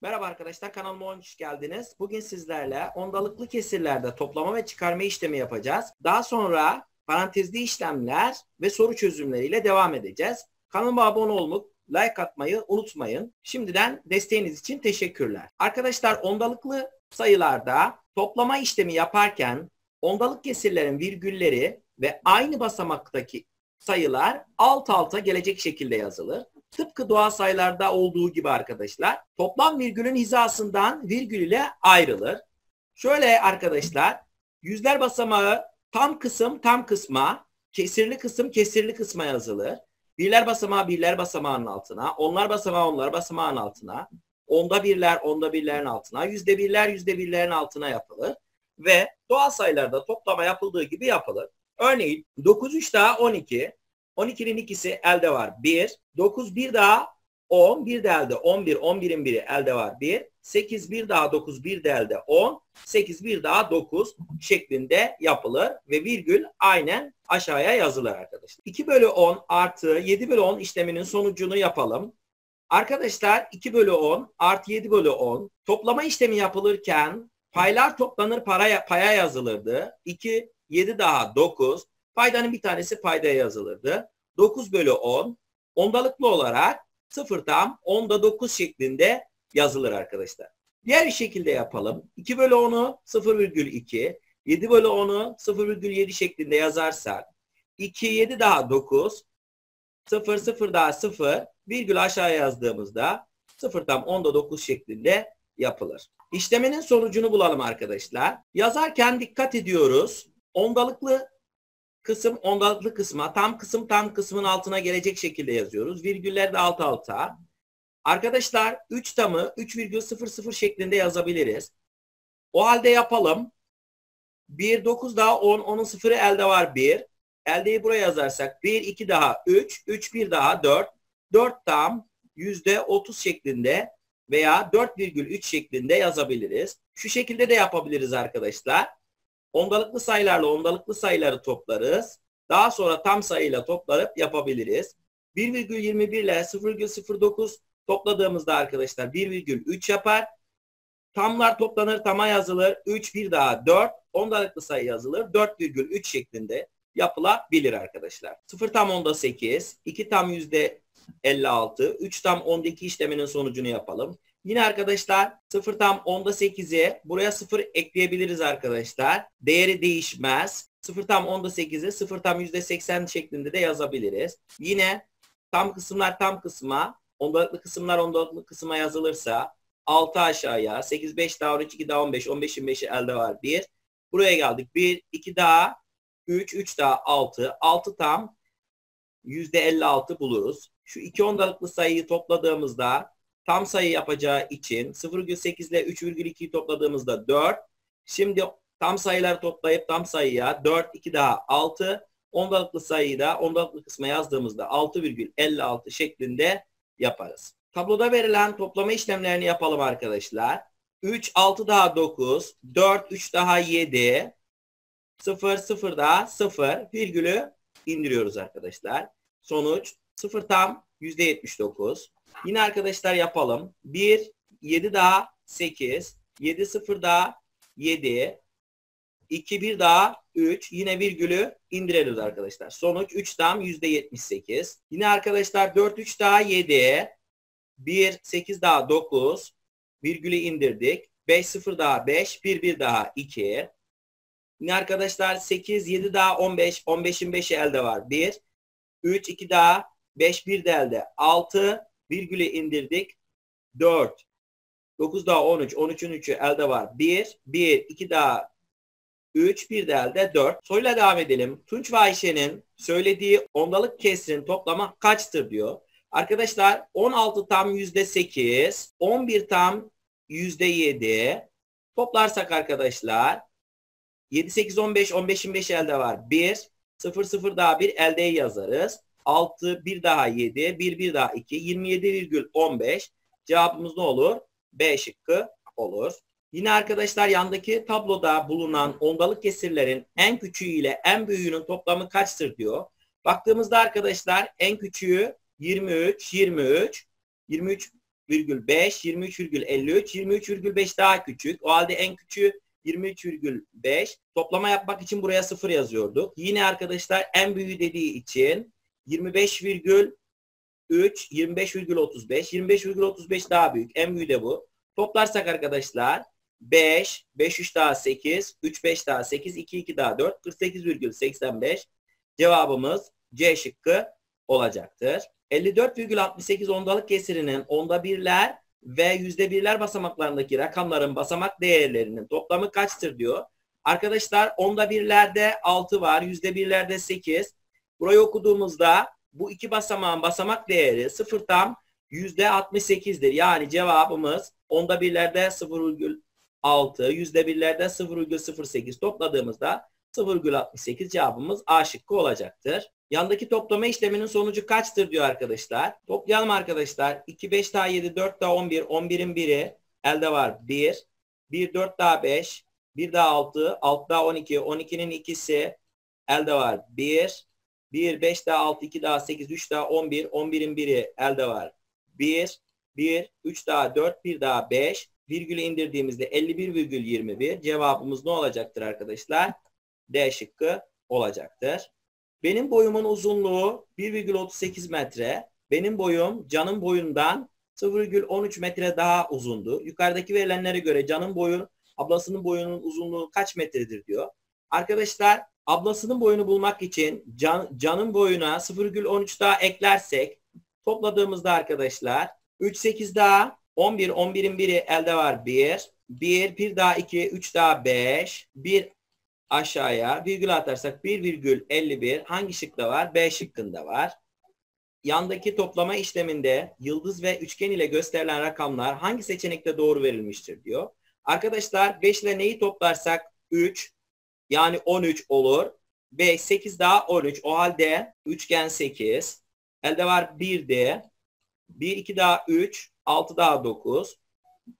Merhaba arkadaşlar kanalıma hoş geldiniz. Bugün sizlerle ondalıklı kesirlerde toplama ve çıkarma işlemi yapacağız. Daha sonra parantezli işlemler ve soru çözümleriyle devam edeceğiz. Kanalıma abone olmak, like atmayı unutmayın. Şimdiden desteğiniz için teşekkürler. Arkadaşlar ondalıklı sayılarda toplama işlemi yaparken ondalık kesirlerin virgülleri ve aynı basamaktaki sayılar alt alta gelecek şekilde yazılır. Tıpkı doğal sayılarda olduğu gibi arkadaşlar toplam virgülün hizasından virgül ile ayrılır. Şöyle arkadaşlar yüzler basamağı tam kısım tam kısma, kesirli kısım kesirli kısma yazılır. Birler basamağı birler basamağının altına, onlar basamağı onlar basamağın altına, onda birler onda birlerin altına, yüzde birler yüzde birlerin altına yapılır. Ve doğal sayılarda toplama yapıldığı gibi yapılır. Örneğin 9 3 daha 12, 12'nin ikisi elde var 1. 9 bir daha 10. Bir de elde 11. 11'in biri elde var 1. 8 bir daha 9 bir de elde 10. 8 bir daha 9 şeklinde yapılır ve virgül aynen aşağıya yazılır arkadaşlar. 2 bölü 10 artı 7 bölü 10 işleminin sonucunu yapalım. Arkadaşlar 2 bölü 10 artı 7 bölü 10 toplama işlemi yapılırken paylar toplanır para, paya yazılırdı. 2, 7 daha 9. Paydanın bir tanesi paydaya yazılırdı. 9 bölü 10 ondalıklı olarak 0 tam 10'da 9 şeklinde yazılır arkadaşlar. Diğer bir şekilde yapalım. 2 bölü 10'u 0,2 7 bölü 10'u 0,7 şeklinde yazarsak 2, 7 daha 9 0, 0 daha 0 virgül aşağı yazdığımızda 0 tam 10'da 9 şeklinde yapılır. İşleminin sonucunu bulalım arkadaşlar. Yazarken dikkat ediyoruz. Ondalıklı kısım ondalıklı kısma, tam kısım tam kısmın altına gelecek şekilde yazıyoruz. Virgüller de alt alta. Arkadaşlar 3 tamı 3,00 şeklinde yazabiliriz. O halde yapalım. 1, 9 daha 10, 10'un sıfırı elde var 1. Eldeyi buraya yazarsak 1, 2 daha 3, 3, 1 daha 4. 4 tam %30 şeklinde veya 4,3 şeklinde yazabiliriz. Şu şekilde de yapabiliriz arkadaşlar. Ondalıklı sayılarla ondalıklı sayıları toplarız. Daha sonra tam sayıyla toplayıp yapabiliriz. 1,21 ile 0,09 topladığımızda arkadaşlar 1,3 yapar. Tamlar toplanır, tama yazılır. 3, 1 daha 4. Ondalıklı sayı yazılır. 4,3 şeklinde yapılabilir arkadaşlar. 0 tam onda 8, 2 tam yüzde 56, 3 tam ondaki işleminin sonucunu yapalım. Yine arkadaşlar 0 tam 10'da 8'e buraya 0 ekleyebiliriz arkadaşlar. Değeri değişmez. 0 tam 10'da 8'e 0 tam %80 şeklinde de yazabiliriz. Yine tam kısımlar tam kısma, ondalıklı kısımlar ondalıklı kısma yazılırsa 6 aşağıya, 8, 5 daha 13, 2 daha 15, 15'in 5'i elde var 1. Buraya geldik. 1, 2 daha 3, 3 daha 6. 6 tam %56 buluruz. Şu iki ondalıklı sayıyı topladığımızda tam sayı yapacağı için 0,8 ile 3,2'yi topladığımızda 4. Şimdi tam sayıları toplayıp tam sayıya 4, 2 daha 6. Ondalıklı sayıyı da ondalıklı kısma yazdığımızda 6,56 şeklinde yaparız. Tabloda verilen toplama işlemlerini yapalım arkadaşlar. 3, 6 daha 9, 4, 3 daha 7, 0, 0 daha 0, virgülü indiriyoruz arkadaşlar. Sonuç 0 tam %79. Yine arkadaşlar yapalım. 1, 7 daha 8, 7, 0 daha 7, 2, 1 daha 3. Yine virgülü indiriyoruz arkadaşlar. Sonuç 3 tam %78. Yine arkadaşlar 4, 3 daha 7, 1, 8 daha 9, virgülü indirdik. 5, 0 daha 5, 1, 1 daha 2. Yine arkadaşlar 8, 7 daha 15, 15'in 5'i elde var. 1, 3, 2 daha 5, 1 de elde. 6, virgülü indirdik. 4. 9 daha 13. 13'ün 3'ü elde var. 1. 1. 2 daha 3. 1 de elde 4. Soruyla devam edelim. Tunç ve Ayşe'nin söylediği ondalık kesrin toplamı kaçtır diyor. Arkadaşlar 16 tam %8. 11 tam %7. Toplarsak arkadaşlar 7, 8, 15, 15'in 5 elde var. 1, 0, 0 daha 1 eldeyi yazarız. 6, 1 daha 7, 1, 1 daha 2, 27,15. Cevabımız ne olur? B şıkkı olur. Yine arkadaşlar yandaki tabloda bulunan ondalık kesirlerin en küçüğü ile en büyüğünün toplamı kaçtır diyor. Baktığımızda arkadaşlar en küçüğü 23, 23. 23 23,53, 23,5 daha küçük. O halde en küçüğü 23,5. Toplama yapmak için buraya 0 yazıyorduk. Yine arkadaşlar en büyüğü dediği için 25,3, 25,35. 25,35 daha büyük. En büyüğü de bu. Toplarsak arkadaşlar 5, 5 3 daha 8, 3 5 daha 8, 2 2 daha 4, 48,85. Cevabımız C şıkkı olacaktır. 54,68 ondalık kesirinin onda birler ve yüzde birler basamaklarındaki rakamların basamak değerlerinin toplamı kaçtır diyor. Arkadaşlar onda birlerde 6 var, yüzde birlerde 8. Burayı okuduğumuzda bu iki basamağın basamak değeri 0 tam yüzde 68'dir. Yani cevabımız onda birlerde 0,6, yüzde birlerde 0,08 topladığımızda 0,68 cevabımız A şıkkı olacaktır. Yandaki toplama işleminin sonucu kaçtır diyor arkadaşlar. Toplayalım arkadaşlar. 2, 5 daha 7, 4 daha 11. 11'in biri elde var 1. 1, 4 daha 5. 1 daha 6. 6 daha 12. 12'nin ikisi elde var 1. 1, 5 daha 6, 2 daha 8, 3 daha 11. 11'in biri elde var 1. 1, 3 daha 4, 1 daha 5. Virgülü indirdiğimizde 51,21. Cevabımız ne olacaktır arkadaşlar? D şıkkı olacaktır. Benim boyumun uzunluğu 1,38 metre. Benim boyum canın boyundan 0,13 metre daha uzundu. Yukarıdaki verilenlere göre canın boyu ablasının boyunun uzunluğu kaç metredir diyor. Arkadaşlar ablasının boyunu bulmak için can, canın boyuna 0,13 daha eklersek topladığımızda arkadaşlar 3, 8 daha 11, 11'in biri elde var 1. 1, 1 daha 2, 3 daha 5. 1 aşağıya virgül atarsak 1,51 hangi şıkta var? B şıkkında var. Yandaki toplama işleminde yıldız ve üçgen ile gösterilen rakamlar hangi seçenekte doğru verilmiştir diyor. Arkadaşlar 5 ile neyi toplarsak 3 yani 13 olur. 5, 8 daha 13. O halde üçgen 8. Elde var 1D. 1, 2 daha 3. 6 daha 9.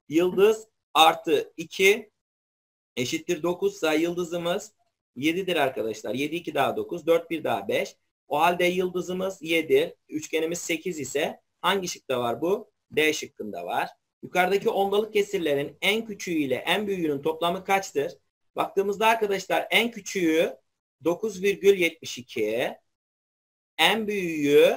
Yıldız artı 2 eşittir 9 ise yıldızımız 7'dir arkadaşlar. 7 2 daha 9, 4 1 daha 5. O halde yıldızımız 7, üçgenimiz 8 ise hangi şıkta var bu? D şıkkında var. Yukarıdaki ondalık kesirlerin en küçüğü ile en büyüğünün toplamı kaçtır? Baktığımızda arkadaşlar en küçüğü 9,72. En büyüğü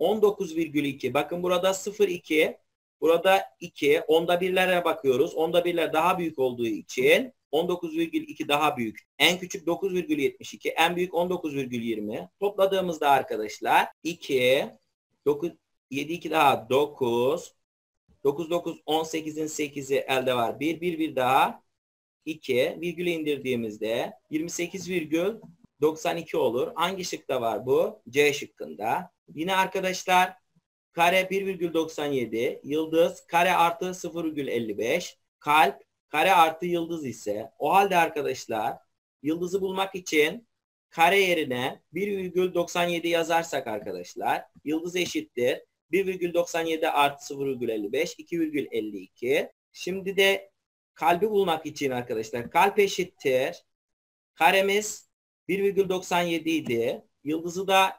19,2. Bakın burada 0,2. Burada 2. Onda birlere bakıyoruz. Onda birler daha büyük olduğu için 19,2 daha büyük. En küçük 9,72. En büyük 19,20. Topladığımızda arkadaşlar 2, 9, 7, 2 daha 9. 9, 9, 18'in 8'i elde var. 1, 1, 1 daha 2. Virgülü indirdiğimizde 28,92 olur. Hangi şıkta var bu? C şıkkında. Yine arkadaşlar kare 1,97, yıldız kare artı 0,55, kalp kare artı yıldız ise o halde arkadaşlar yıldızı bulmak için kare yerine 1,97 yazarsak arkadaşlar yıldız eşittir 1,97 artı 0,55 2,52 şimdi de kalbi bulmak için arkadaşlar kalp eşittir karemiz 1,97 idi yıldızı da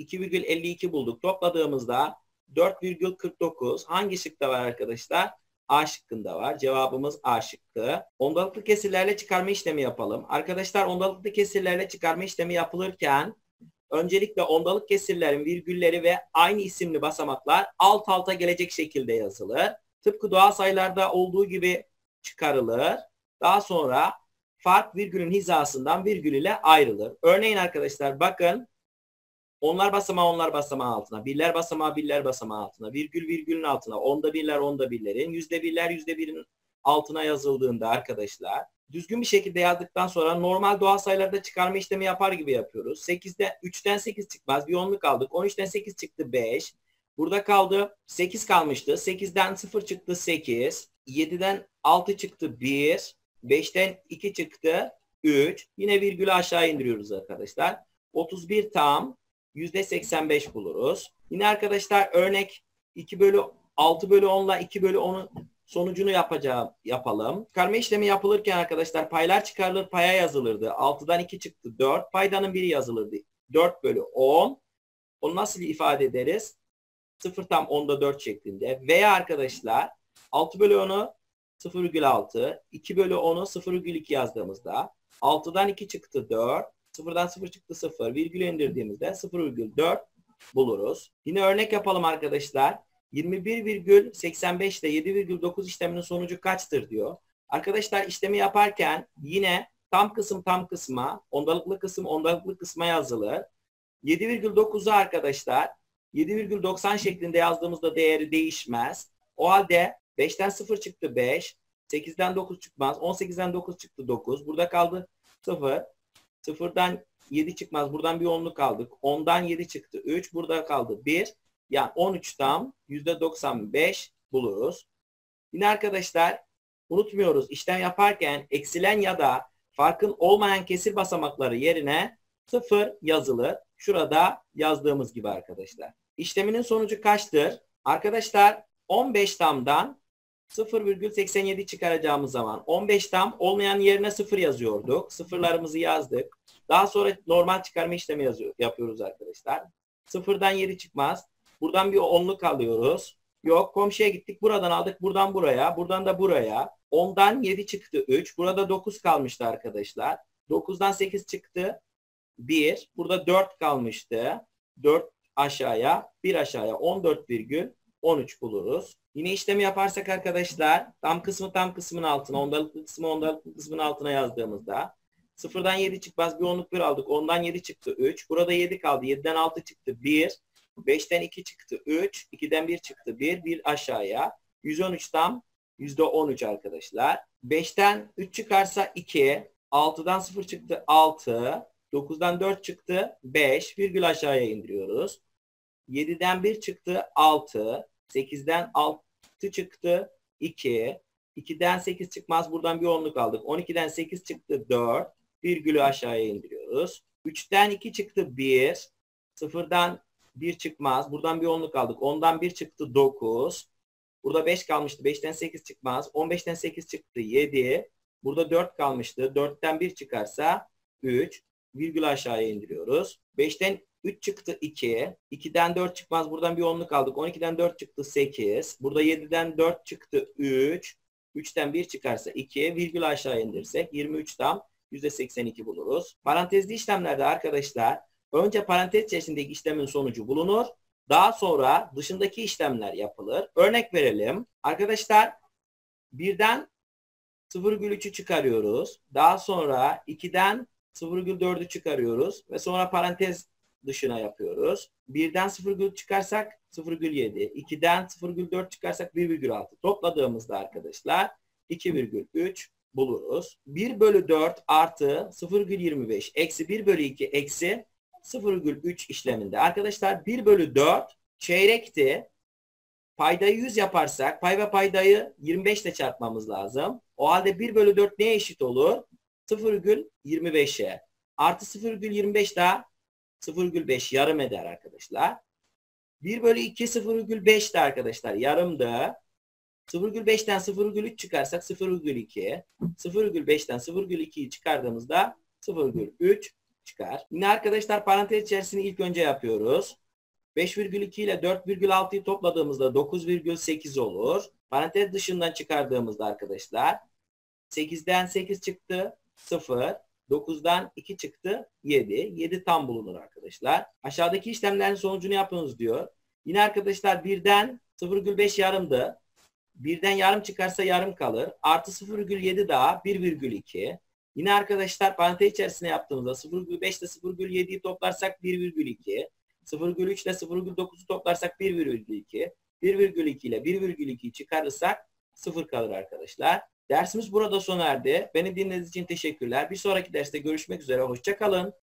2,52 bulduk topladığımızda 4,49 hangi şıkta var arkadaşlar A şıkkında var. Cevabımız A şıkkı. Ondalıklı kesirlerle çıkarma işlemi yapalım. Arkadaşlar ondalıklı kesirlerle çıkarma işlemi yapılırken öncelikle ondalık kesirlerin virgülleri ve aynı isimli basamaklar alt alta gelecek şekilde yazılır. Tıpkı doğal sayılarda olduğu gibi çıkarılır. Daha sonra fark virgülün hizasından virgül ile ayrılır. Örneğin arkadaşlar bakın Onlar basamağı onlar basamağı altına. Birler basamağı birler basamağı altına. Virgül virgülün altına. Onda birler onda birlerin. Yüzde birler yüzde birin altına yazıldığında arkadaşlar düzgün bir şekilde yazdıktan sonra normal doğal sayılarda çıkarma işlemi yapar gibi yapıyoruz. 8'de 3'ten 8 çıkmaz. Bir onluk aldık. 13'ten 8 çıktı 5. Burada kaldı 8 kalmıştı. 8'den 0 çıktı 8. 7'den 6 çıktı 1. 5'ten 2 çıktı 3. Yine virgülü aşağı indiriyoruz arkadaşlar. 31 tam %85 buluruz. Yine arkadaşlar örnek 2 bölü 6 bölü 10 ile 2 bölü 10'un sonucunu yapacağım, yapalım. Çıkarma işlemi yapılırken arkadaşlar paylar çıkarılır paya yazılırdı. 6'dan 2 çıktı 4. Paydanın biri yazılırdı. 4 bölü 10. Onu nasıl ifade ederiz? 0 tam 10'da 4 şeklinde veya arkadaşlar 6 bölü 10'u 0,6, 2 bölü 10'u 0,2 yazdığımızda 6'dan 2 çıktı 4, 0'dan 0 çıktı 0, virgül indirdiğimizde 0,4 buluruz. Yine örnek yapalım arkadaşlar. 21,85 ile 7,9 işleminin sonucu kaçtır diyor. Arkadaşlar işlemi yaparken yine tam kısım tam kısma, ondalıklı kısım ondalıklı kısma yazılır. 7,9'u arkadaşlar 7,90 şeklinde yazdığımızda değeri değişmez. O halde 5'ten 0 çıktı 5, 8'den 9 çıkmaz, 18'den 9 çıktı 9. Burada kaldı 0. 0'dan 7 çıkmaz. Buradan bir onluk aldık. 10'dan 7 çıktı 3. Burada kaldı 1. Yani 13 tam %95 buluruz. Yine arkadaşlar unutmuyoruz işlem yaparken eksilen ya da farkın olmayan kesir basamakları yerine 0 yazılır. Şurada yazdığımız gibi arkadaşlar. İşleminin sonucu kaçtır? Arkadaşlar 15 tamdan 0,87 çıkaracağımız zaman 15 tam olmayan yerine 0 yazıyorduk. Sıfırlarımızı yazdık. Daha sonra normal çıkarma işlemi yazıyor, yapıyoruz arkadaşlar. Sıfırdan 7 çıkmaz. Buradan bir onluk alıyoruz. Yok komşuya gittik. Buradan aldık. Buradan buraya. Buradan da buraya. 10'dan 7 çıktı 3. Burada 9 kalmıştı arkadaşlar. 9'dan 8 çıktı 1. Burada 4 kalmıştı. 4 aşağıya 1 aşağıya 14,13 buluruz. Yine işlemi yaparsak arkadaşlar tam kısmı tam kısmın altına ondalıklı kısmı ondalıklı kısmın altına yazdığımızda sıfırdan 7 çıkmaz bir onluk bir aldık. Ondan 7 çıktı 3. Burada 7 kaldı. 7'den 6 çıktı 1. 5'ten 2 çıktı 3. 2'den 1 çıktı 1. 1 aşağıya. 113 tam %13 arkadaşlar. 5'ten 3 çıkarsa 2. 6'dan 0 çıktı 6. 9'dan 4 çıktı 5. Virgül aşağıya indiriyoruz. 7'den 1 çıktı 6. 8'den 6 çıktı 2. 2'den 8 çıkmaz. Buradan bir onluk aldık. 12'den 8 çıktı 4. Virgülü aşağıya indiriyoruz. 3'ten 2 çıktı 1. 0'dan 1 çıkmaz. Buradan bir onluk aldık. 10'dan 1 çıktı 9. Burada 5 kalmıştı. 5'ten 8 çıkmaz. 15'ten 8 çıktı 7. Burada 4 kalmıştı. 4'ten 1 çıkarsa 3. Virgül aşağıya indiriyoruz. 5'ten 3 çıktı 2. 2'den 4 çıkmaz. Buradan bir onluk aldık. 12'den 4 çıktı 8. Burada 7'den 4 çıktı 3. 3'ten 1 çıkarsa 2. Virgül aşağı indirsek 23 tam %82 buluruz. Parantezli işlemlerde arkadaşlar önce parantez içerisindeki işlemin sonucu bulunur. Daha sonra dışındaki işlemler yapılır. Örnek verelim. Arkadaşlar birden 0,3'ü çıkarıyoruz. Daha sonra 2'den 0,4'ü çıkarıyoruz ve sonra parantez dışına yapıyoruz. 1'den 0,3 çıkarsak 0,7. 2'den 0,4 çıkarsak 1,6. Topladığımızda arkadaşlar 2,3 buluruz. 1 bölü 4 artı 0,25 eksi 1 bölü 2 eksi 0,3 işleminde. Arkadaşlar 1 bölü 4 çeyrekti. Paydayı 100 yaparsak pay ve paydayı 25 ile çarpmamız lazım. O halde 1 bölü 4 neye eşit olur? 0,25'e. Artı 0,25 daha 0,5 yarım eder arkadaşlar. 1 bölü 2 0,5 de arkadaşlar yarımdı. 0,5'ten 0,3 çıkarsak 0,2. 0,5'ten 0,2'yi çıkardığımızda 0,3 çıkar. Yine arkadaşlar parantez içerisini ilk önce yapıyoruz. 5,2 ile 4,6'yı topladığımızda 9,8 olur. Parantez dışından çıkardığımızda arkadaşlar 8'den 8 çıktı 0. 9'dan 2 çıktı 7. 7 tam bulunur arkadaşlar. Aşağıdaki işlemlerin sonucunu yapınız diyor. Yine arkadaşlar 1'den 0,5 yarımdı. 1'den yarım çıkarsa yarım kalır. Artı 0,7 daha 1,2. Yine arkadaşlar parantez içerisine yaptığımızda 0,5 ile 0,7'yi toplarsak 1,2. 0,3 ile 0,9'u toplarsak 1,2. 1,2 ile 1,2'yi çıkarırsak 0 kalır arkadaşlar. Dersimiz burada sona erdi. Beni dinlediğiniz için teşekkürler. Bir sonraki derste görüşmek üzere. Hoşçakalın.